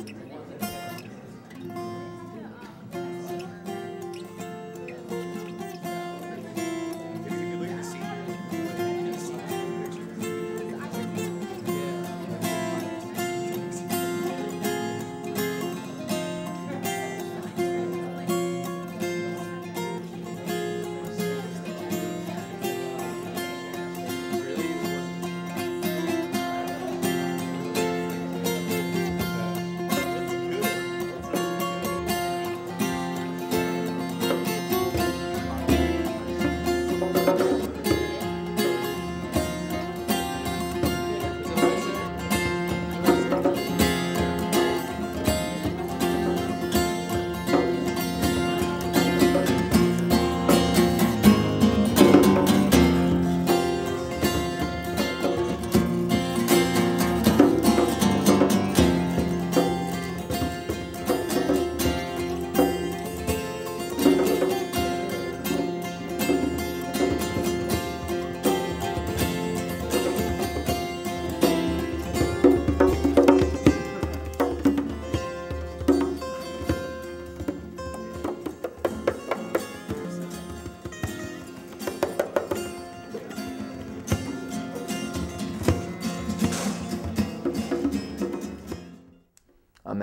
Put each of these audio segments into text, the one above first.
I'm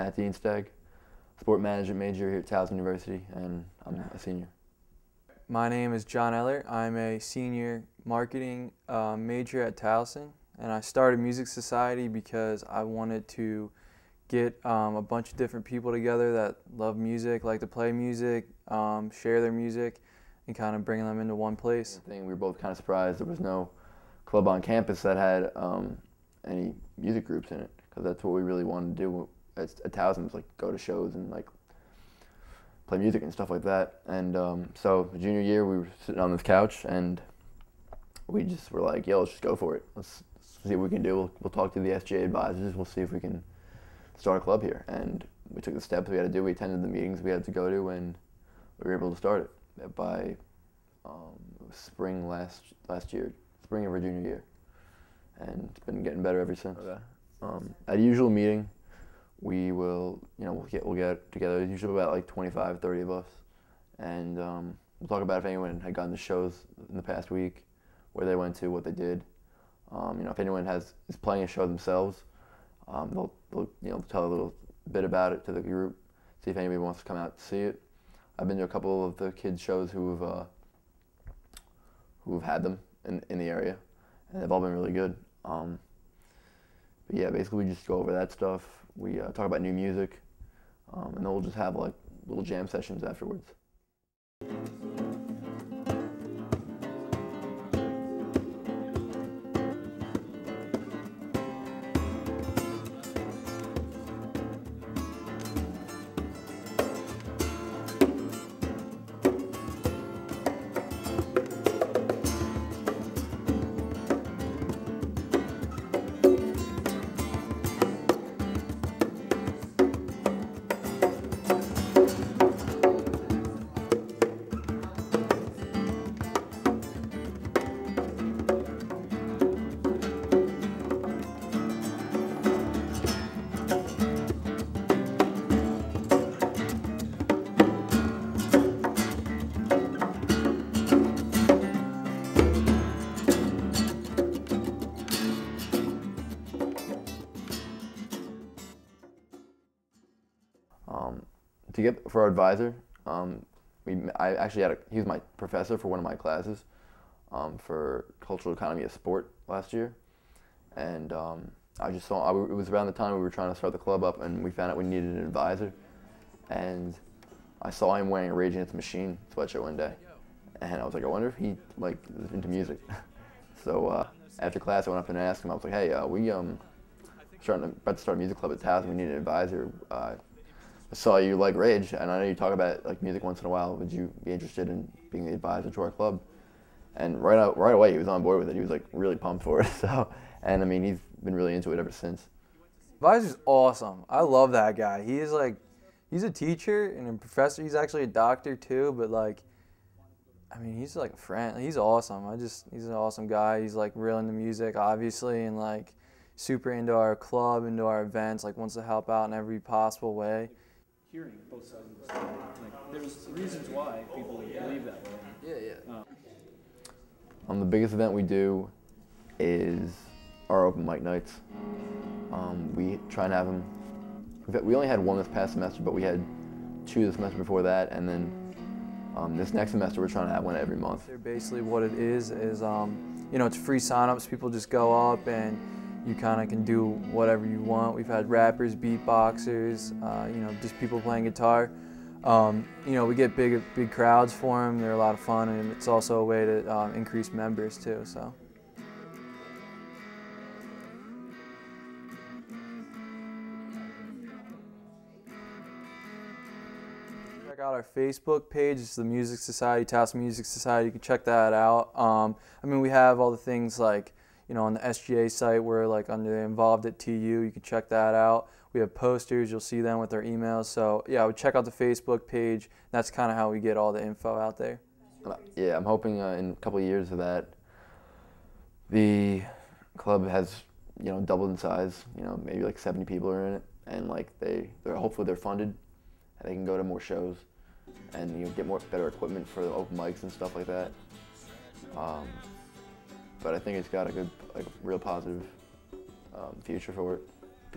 Matt Dienstag, sport management major here at Towson University, and I'm a senior. My name is John Eller. I'm a senior marketing uh, major at Towson, and I started Music Society because I wanted to get um, a bunch of different people together that love music, like to play music, um, share their music, and kind of bring them into one place. Thing we were both kind of surprised there was no club on campus that had um, any music groups in it, because that's what we really wanted to do at, a was like go to shows and like play music and stuff like that. And um, so junior year, we were sitting on this couch and we just were like, "Yo, let's just go for it. Let's, let's see what we can do. We'll, we'll talk to the SGA advisors. We'll see if we can start a club here." And we took the steps we had to do. We attended the meetings we had to go to, and we were able to start it by um, spring last last year, spring of our junior year, and it's been getting better ever since. Okay. Um, at a usual meeting, we will, you know, we'll get we'll get together. Usually about like 25, 30 of us, and um, we'll talk about if anyone had gone to shows in the past week, where they went to, what they did. Um, you know, if anyone has is playing a show themselves, um, they'll, they'll you know tell a little bit about it to the group. See if anybody wants to come out to see it. I've been to a couple of the kids shows who've uh, who've had them in in the area, and they've all been really good. Um, but yeah, basically we just go over that stuff. We uh, talk about new music, um, and then we'll just have like little jam sessions afterwards. To get for our advisor, um, we I actually had a, he was my professor for one of my classes um, for cultural economy of sport last year, and um, I just saw I, it was around the time we were trying to start the club up, and we found out we needed an advisor, and I saw him wearing a Rage Against the Machine sweatshirt one day, and I was like, I wonder if he like is into music. so uh, after class, I went up and asked him. I was like, Hey, uh, we um starting to, about to start a music club at Towson. We need an advisor. Uh, saw you like Rage, and I know you talk about like music once in a while. Would you be interested in being the advisor to our club? And right out, right away, he was on board with it. He was like really pumped for it. So, and I mean, he's been really into it ever since. Advisor's awesome. I love that guy. He is like, he's a teacher and a professor. He's actually a doctor too, but like, I mean, he's like a friend. He's awesome. I just, he's an awesome guy. He's like real into music, obviously, and like, super into our club, into our events, like wants to help out in every possible way. Hearing both sides of the story, like there's reasons why people believe that way. Yeah, yeah. Um, the biggest event we do is our open mic nights. Um, we try and have them. We only had one this past semester, but we had two the semester before that, and then um, this next semester we're trying to have one every month. Basically what it is is um, you know it's free signups. People just go up and you kind of can do whatever you want. We've had rappers, beatboxers, uh, you know, just people playing guitar. Um, you know, we get big big crowds for them. They're a lot of fun, and it's also a way to um, increase members too. So. Check out our Facebook page. It's the Music Society, Towson Music Society. You can check that out. Um, I mean, we have all the things like, you know, on the SGA site, we're like under involved at TU. You can check that out. We have posters. You'll see them with our emails. So yeah, I would check out the Facebook page. That's kind of how we get all the info out there. Uh, Yeah, I'm hoping uh, in a couple of years of that, the club has you know doubled in size. You know, maybe like 70 people are in it, and like they, they're hopefully they're funded, and they can go to more shows, and you know get more better equipment for the open mics and stuff like that. Um, but I think it's got a good, like, real positive um, future for it.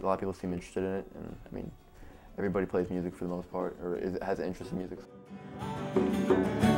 A lot of people seem interested in it, and I mean, everybody plays music for the most part, or is, has an interest in music.